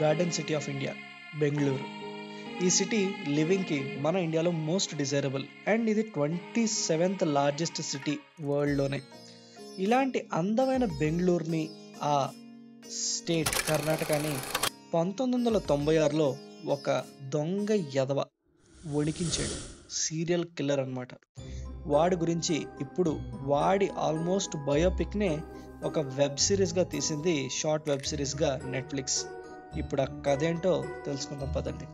Garden city of India Bengaluru ఈ city లివింగ్కి మన ఇండియాలో మోస్ట్ డిజైరబుల్ అండ్ ఇది ట్వంటీ సెవెంత్ లార్జెస్ట్ సిటీ వరల్డ్లోనే ఇలాంటి అందమైన బెంగళూరుని ఆ స్టేట్ కర్ణాటకని పంతొమ్మిది వందల తొంభై ఆరులో ఒక దొంగ యదవ వణికించాడు. సీరియల్ కిల్లర్ అన్నమాట. వాడి గురించి ఇప్పుడు వాడి ఆల్మోస్ట్ బయోపిక్నే ఒక వెబ్ సిరీస్గా తీసింది షార్ట్ వెబ్ సిరీస్గా నెట్ఫ్లిక్స్ ఇప్పుడు ఆ కథ ఏంటో తెలుసుకుందాం పదండి.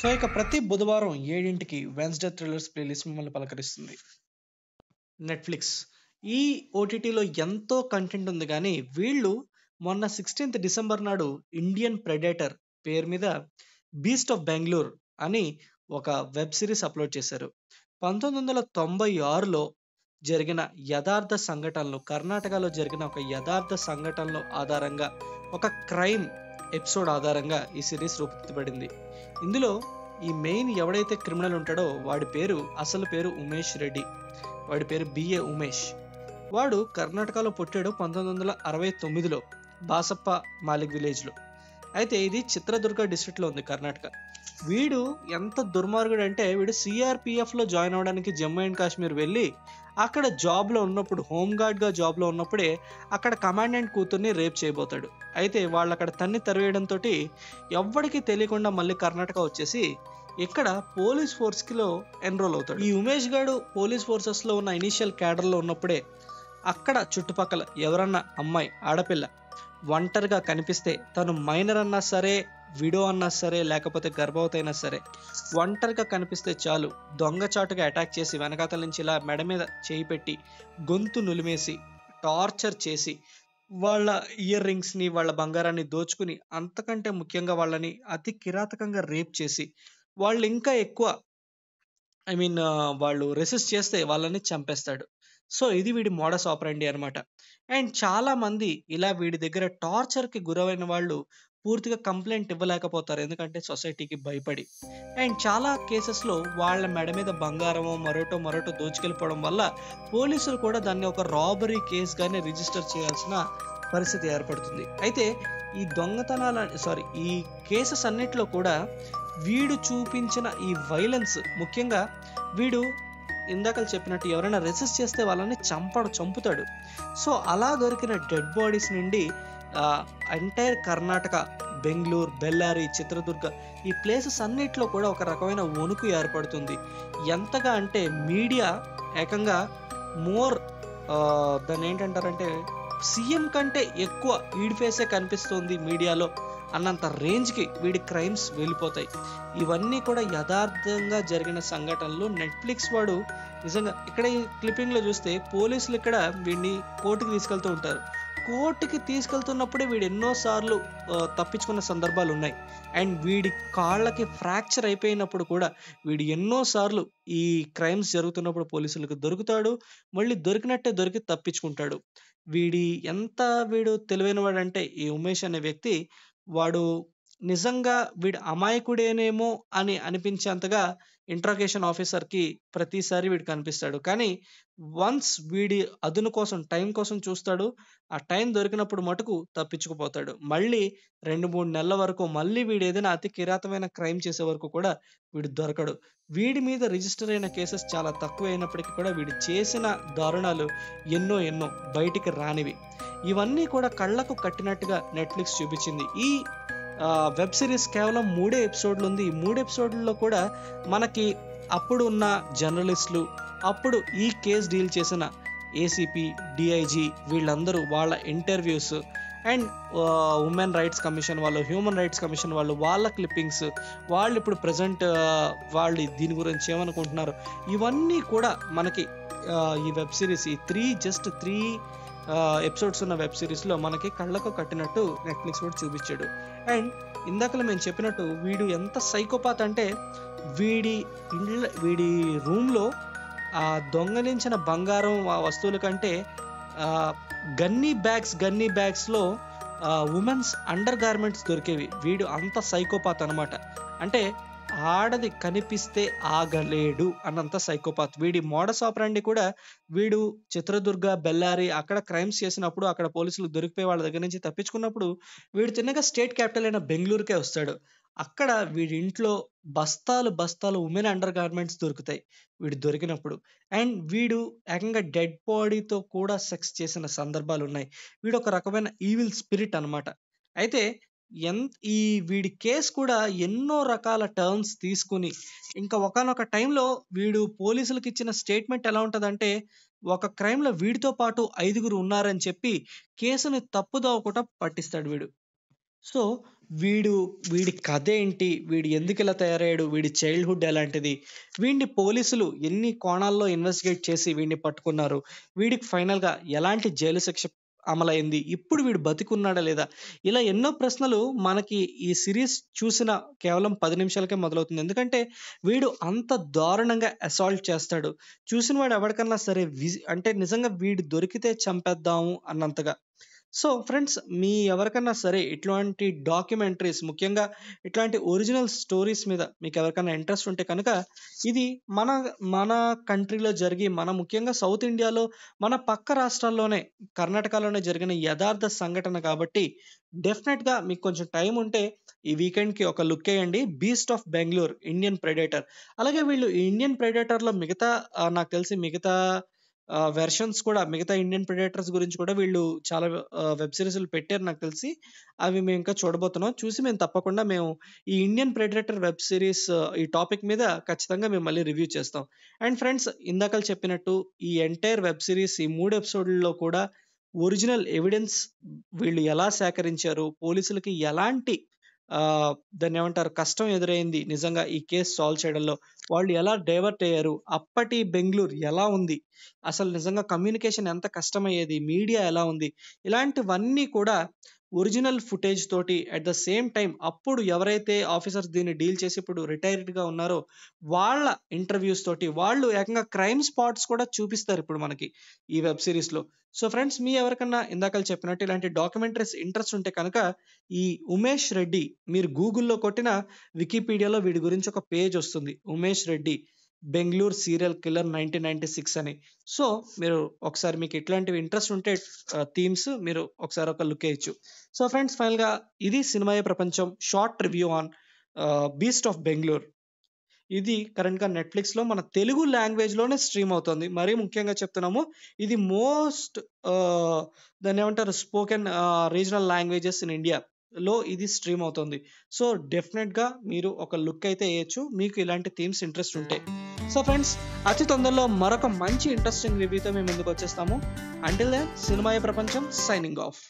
సో ఇక ప్రతి బుధవారం ఏడింటికి వెన్స్డే థ్రిల్లర్స్ ప్లేలిస్ట్ మిమ్మల్ని పలకరిస్తుంది. నెట్ఫ్లిక్స్ ఈ ఓటీటీలో ఎంతో కంటెంట్ ఉంది కానీ వీళ్ళు మొన్న సిక్స్టీన్త్ డిసెంబర్ నాడు ఇండియన్ ప్రెడేటర్ పేరు మీద బీస్ట్ ఆఫ్ బెంగళూరు అని ఒక వెబ్ సిరీస్ అప్లోడ్ చేశారు. పంతొమ్మిది వందల తొంభై ఆరులో జరిగిన యథార్థ సంఘటనలు కర్ణాటకలో జరిగిన ఒక యథార్థ సంఘటనలు ఆధారంగా ఒక క్రైమ్ ఎపిసోడ్ ఆధారంగా ఈ సిరీస్ రూపొందించబడింది ఇందులో ఈ మెయిన్ ఎవడైతే క్రిమినల్ ఉంటాడో వాడి పేరు అసలు పేరు ఉమేష్ రెడ్డి. వాడి పేరు బిఏ ఉమేష్. వాడు కర్ణాటకలో పుట్టాడు పంతొమ్మిది వందల అరవై తొమ్మిదిలో బాసప్ప మాలిక్ విలేజ్లో. అయితే ఇది చిత్రదుర్గ డిస్ట్రిక్ట్లో ఉంది కర్ణాటక. వీడు ఎంత దుర్మార్గుడు అంటే వీడు సిఆర్పిఎఫ్లో జాయిన్ అవ్వడానికి జమ్మూ అండ్ కాశ్మీర్ వెళ్ళి అక్కడ జాబ్లో ఉన్నప్పుడు హోంగార్డ్గా జాబ్లో ఉన్నప్పుడే అక్కడ కమాండెంట్ కూతుర్ని రేప్ చేయబోతాడు. అయితే వాళ్ళు అక్కడ తన్ని తరివేయడంతో ఎవ్వడికి తెలియకుండా మళ్ళీ కర్ణాటక వచ్చేసి ఇక్కడ పోలీస్ ఫోర్స్కిలో ఎన్రోల్ అవుతాడు. ఈ ఉమేష్ గాడు పోలీస్ ఫోర్సెస్లో ఉన్న ఇనీషియల్ క్యాడర్లో ఉన్నప్పుడే అక్కడ చుట్టుపక్కల ఎవరన్నా అమ్మాయి ఆడపిల్ల ఒంటరిగా కనిపిస్తే తను మైనర్ అన్నా సరే విడో అన్నా సరే లేకపోతే గర్భవతి అయినా సరే ఒంటరిగా కనిపిస్తే చాలు దొంగచాటుగా అటాక్ చేసి వెనకాతల నుంచి ఇలా మెడ మీద చేయి పెట్టి గొంతు నులిమేసి టార్చర్ చేసి వాళ్ళ ఇయర్ రింగ్స్ని వాళ్ళ బంగారాన్ని దోచుకుని అంతకంటే ముఖ్యంగా వాళ్ళని అతి కిరాతకంగా రేప్ చేసి వాళ్ళు ఇంకా ఎక్కువ ఐ మీన్ వాళ్ళు రెసిస్ట్ చేస్తే వాళ్ళని చంపేస్తాడు. సో ఇది వీడి మోడస్ ఆపరండి అనమాట అండ్ చాలా మంది ఇలా వీడి దగ్గర టార్చర్కి గురవైన వాళ్ళు పూర్తిగా కంప్లైంట్ ఇవ్వలేకపోతారు. ఎందుకంటే సొసైటీకి భయపడి. అండ్ చాలా కేసెస్లో వాళ్ళ మెడ మీద బంగారమో మరోటో మరోటో దోచుకెళ్ళిపోవడం వల్ల పోలీసులు కూడా దాన్ని ఒక రాబరీ కేసుగానే రిజిస్టర్ చేయాల్సిన పరిస్థితి ఏర్పడుతుంది. అయితే ఈ దొంగతనాల సారీ ఈ కేసెస్ అన్నిట్లో కూడా వీడు చూపించిన ఈ వైలెన్స్ ముఖ్యంగా వీడు ఇందాక చెప్పినట్టు ఎవరైనా రెసిస్ట్ చేస్తే వాళ్ళని చంపడు చంపుతాడు. సో అలా దొరికిన డెడ్ బాడీస్ నుండి ఎంటైర్ కర్ణాటక బెంగళూరు బెల్లారి చిత్రదుర్గ ఈ ప్లేసెస్ అన్నిట్లో కూడా ఒక రకమైన వణుకు ఏర్పడుతుంది. ఎంతగా అంటే మీడియా ఏకంగా మోర్ దాన్ని ఏంటంటారంటే సీఎం కంటే ఎక్కువ ఈడ్ ఫేసే కనిపిస్తుంది మీడియాలో. అన్నంత రేంజ్కి వీడి క్రైమ్స్ వెళ్ళిపోతాయి. ఇవన్నీ కూడా యథార్థంగా జరిగిన సంఘటనలు. నెట్ఫ్లిక్స్ వాడు నిజంగా ఇక్కడ ఈ క్లిప్పింగ్లో చూస్తే పోలీసులు ఇక్కడ వీడిని కోర్టుకి తీసుకెళ్తూ ఉంటారు. కోర్టుకి తీసుకెళ్తున్నప్పుడే వీడు ఎన్నోసార్లు తప్పించుకున్న సందర్భాలు ఉన్నాయి. అండ్ వీడి కాళ్ళకి ఫ్రాక్చర్ అయిపోయినప్పుడు కూడా వీడు ఎన్నోసార్లు ఈ క్రైమ్స్ జరుగుతున్నప్పుడు పోలీసులకు దొరుకుతాడు. మళ్ళీ దొరికినట్టే దొరికి తప్పించుకుంటాడు. వీడి ఎంత వీడు తెలివైనవాడంటే ఈ ఉమేష్ అనే వ్యక్తి వాడు నిజంగా వీడు అమాయకుడేనేమో అని అనిపించేంతగా ఇంట్రాగేషన్ ఆఫీసర్కి ప్రతిసారి వీడు కనిపిస్తాడు. కానీ వన్స్ వీడి అదును కోసం టైం కోసం చూస్తాడు ఆ టైం దొరికినప్పుడు మటుకు తప్పించుకుపోతాడు. మళ్ళీ రెండు మూడు నెలల వరకు మళ్ళీ వీడు ఏదైనా అతి కిరాతమైన క్రైమ్ చేసే వరకు కూడా వీడు దొరకడు. వీడి మీద రిజిస్టర్ అయిన కేసెస్ చాలా తక్కువ అయినప్పటికీ కూడా వీడు చేసిన దారుణాలు ఎన్నో ఎన్నో బయటికి రానివి. ఇవన్నీ కూడా కళ్ళకు కట్టినట్టుగా నెట్ఫ్లిక్స్ చూపించింది. ఈ వెబ్ సిరీస్ కేవలం మూడే ఎపిసోడ్లు ఉంది. ఈ మూడు ఎపిసోడ్లలో కూడా మనకి అప్పుడు ఉన్న జర్నలిస్టులు అప్పుడు ఈ కేసు డీల్ చేసిన ఏసీపీ డిఐజీ వీళ్ళందరూ వాళ్ళ interviews and women rights commission వాళ్ళు హ్యూమన్ రైట్స్ కమిషన్ వాళ్ళు వాళ్ళ క్లిప్పింగ్స్ వాళ్ళు ఇప్పుడు ప్రజెంట్ వాళ్ళు దీని గురించి ఏమనుకుంటున్నారు? ఇవన్నీ కూడా మనకి ఈ వెబ్ సిరీస్ ఈ త్రీ జస్ట్ త్రీ ఎపిసోడ్స్ ఉన్న వెబ్ సిరీస్లో మనకి కళ్ళకు కట్టినట్టు నెట్ఫ్లిక్స్ కూడా చూపించాడు. అండ్ ఇందాకలో మేము చెప్పినట్టు వీడు ఎంత సైకోపాత్ అంటే వీడి ఇండ్ల వీడి రూమ్లో ఆ దొంగలించిన బంగారం ఆ వస్తువుల కంటే గన్నీ బ్యాగ్స్ గన్నీ బ్యాగ్స్లో ఉమెన్స్ అండర్ గార్మెంట్స్ దొరికేవి. వీడు అంత సైకోపాత్ అనమాట అంటే ఆడది కనిపిస్తే ఆగలేడు అన్నంత సైకోపాత్ వీడి మోడస్ ఆపరాండి కూడా వీడు చిత్రదుర్గ బెల్లారి అక్కడ క్రైమ్స్ చేసినప్పుడు అక్కడ పోలీసులు దొరికిపోయి వాళ్ళ దగ్గర నుంచి తప్పించుకున్నప్పుడు వీడు తిన్నగా స్టేట్ క్యాపిటల్ అయిన బెంగళూరుకే వస్తాడు. అక్కడ వీడి ఇంట్లో బస్తాలు బస్తాలు ఉమెన్ అండర్ గార్మెంట్స్ దొరుకుతాయి వీడు దొరికినప్పుడు. అండ్ వీడు ఏకంగా డెడ్ బాడీతో కూడా సెక్స్ చేసిన సందర్భాలు ఉన్నాయి. వీడు ఒక రకమైన ఈవిల్ స్పిరిట్ అన్నమాట. అయితే ఎన్ ఈ వీడి కేసు కూడా ఎన్నో రకాల టర్మ్స్ తీసుకుని ఇంకా ఒకానొక టైంలో వీడు పోలీసులకు ఇచ్చిన స్టేట్మెంట్ ఎలా ఉంటదంటే ఒక క్రైమ్లో వీడితో పాటు ఐదుగురు ఉన్నారని చెప్పి కేసుని తప్పుదోవకుండా పట్టిస్తాడు వీడు. సో వీడు వీడి కథ ఏంటి? వీడు ఎందుకు ఇలా తయారయ్యాడు? వీడి చైల్డ్హుడ్ ఎలాంటిది? వీడిని పోలీసులు ఎన్ని కోణాల్లో ఇన్వెస్టిగేట్ చేసి వీడిని పట్టుకున్నారు? వీడికి ఫైనల్గా ఎలాంటి జైలు శిక్ష అమలైంది. ఇప్పుడు వీడు బతికున్నాడా లేదా? ఇలా ఎన్నో ప్రశ్నలు మనకి ఈ సిరీస్ చూసిన కేవలం పది నిమిషాలకే మొదలవుతుంది. ఎందుకంటే వీడు అంత దారుణంగా అసాల్ట్ చేస్తాడు. చూసిన వాడు ఎవరికన్నా సరే విజ్- అంటే నిజంగా వీడు దొరికితే చంపేద్దాము అన్నంతగా. సో ఫ్రెండ్స్ మీ ఎవరికన్నా సరే ఇట్లాంటి డాక్యుమెంటరీస్ ముఖ్యంగా ఇట్లాంటి ఒరిజినల్ స్టోరీస్ మీద మీకు ఎవరికైనా ఇంట్రెస్ట్ ఉంటే కనుక ఇది మన మన కంట్రీలో జరిగి మన ముఖ్యంగా సౌత్ ఇండియాలో మన పక్క రాష్ట్రాల్లోనే కర్ణాటకలోనే జరిగిన యథార్థ సంఘటన కాబట్టి డెఫినెట్గా మీకు కొంచెం టైం ఉంటే ఈ వీకెండ్కి ఒక లుక్ వేయండి. Beast of Bengaluru Indian predator అలాగే వీళ్ళు ఈ ఇండియన్ ప్రెడేటర్లో మిగతా నాకు తెలిసి మిగతా వెర్షన్స్ కూడా మిగతా ఇండియన్ ప్రెడేటర్స్ గురించి కూడా వీళ్ళు చాలా వెబ్ సిరీస్లు పెట్టారు నాకు తెలిసి. అవి మేము ఇంకా చూడబోతున్నాం. చూసి మేము తప్పకుండా మేము ఈ ఇండియన్ ప్రెడేటర్ వెబ్ సిరీస్ ఈ టాపిక్ మీద ఖచ్చితంగా మేము మళ్ళీ రివ్యూ చేస్తాం. అండ్ ఫ్రెండ్స్ ఇందాక చెప్పినట్టు ఈ ఎంటైర్ వెబ్ సిరీస్ ఈ మూడు ఎపిసోడ్లలో కూడా ఒరిజినల్ ఎవిడెన్స్ వీళ్ళు ఎలా సేకరించారు పోలీసులకి ఎలాంటి దాన్ని ఏమంటారు? కష్టం ఎదురైంది. నిజంగా ఈ కేసు సాల్వ్ చేయడంలో వాళ్ళు ఎలా డైవర్ట్ అయ్యారు? అప్పటి బెంగళూరు ఎలా ఉంది? అసలు నిజంగా కమ్యూనికేషన్ ఎంత కష్టమయ్యేది? మీడియా ఎలా ఉంది? ఇలాంటివన్నీ కూడా ఒరిజినల్ ఫుటేజ్ తోటి అట్ ద సేమ్ టైం అప్పుడు ఎవరైతే ఆఫీసర్స్ దీన్ని డీల్ చేసి ఇప్పుడు రిటైర్డ్గా ఉన్నారో వాళ్ళ ఇంటర్వ్యూస్ తోటి వాళ్ళు ఏకంగా క్రైమ్ స్పాట్స్ కూడా చూపిస్తారు ఇప్పుడు మనకి ఈ వెబ్ సిరీస్లో సో ఫ్రెండ్స్ మీ ఎవరికన్నా ఇందాక చెప్పినట్టు ఇలాంటి డాక్యుమెంటరీస్ ఇంట్రెస్ట్ ఉంటే కనుక ఈ ఉమేష్ రెడ్డి మీరు గూగుల్లో కొట్టిన వికీపీడియాలో వీడి గురించి ఒక పేజ్ వస్తుంది. Umesh Reddy. Bengaluru serial killer nineteen ninety six అని. సో మీరు ఒకసారి మీకు ఇట్లాంటివి ఇంట్రెస్ట్ ఉంటే థీమ్స్ మీరు ఒకసారి ఒక లుక్ వేయచ్చు సో ఫ్రెండ్స్ ఫైనల్గా ఇది సినిమాయే ప్రపంచం? Short review on beast of Bengaluru. ఇది కరెంట్గా నెట్ఫ్లిక్స్లో మన తెలుగు లాంగ్వేజ్లోనే స్ట్రీమ్ అవుతుంది. మరీ ముఖ్యంగా చెప్తున్నాము ఇది మోస్ట్ దాన్ని ఏమంటారు? Spoken regional languages in India లో ఇది స్ట్రీమ్ అవుతుంది. సో డెఫినెట్గా మీరు ఒక లుక్ అయితే వేయచ్చు. మీకు ఇలాంటి థీమ్స్ ఇంట్రెస్ట్ ఉంటే. సో ఫ్రెండ్స్ అతి తొందరలో మరొక మంచి ఇంట్రెస్టింగ్ రివ్యూతో మేము ముందుకు వచ్చేస్తాము. అంటిల్ దెన్ సినిమాయ ప్రపంచం సైనింగ్ ఆఫ్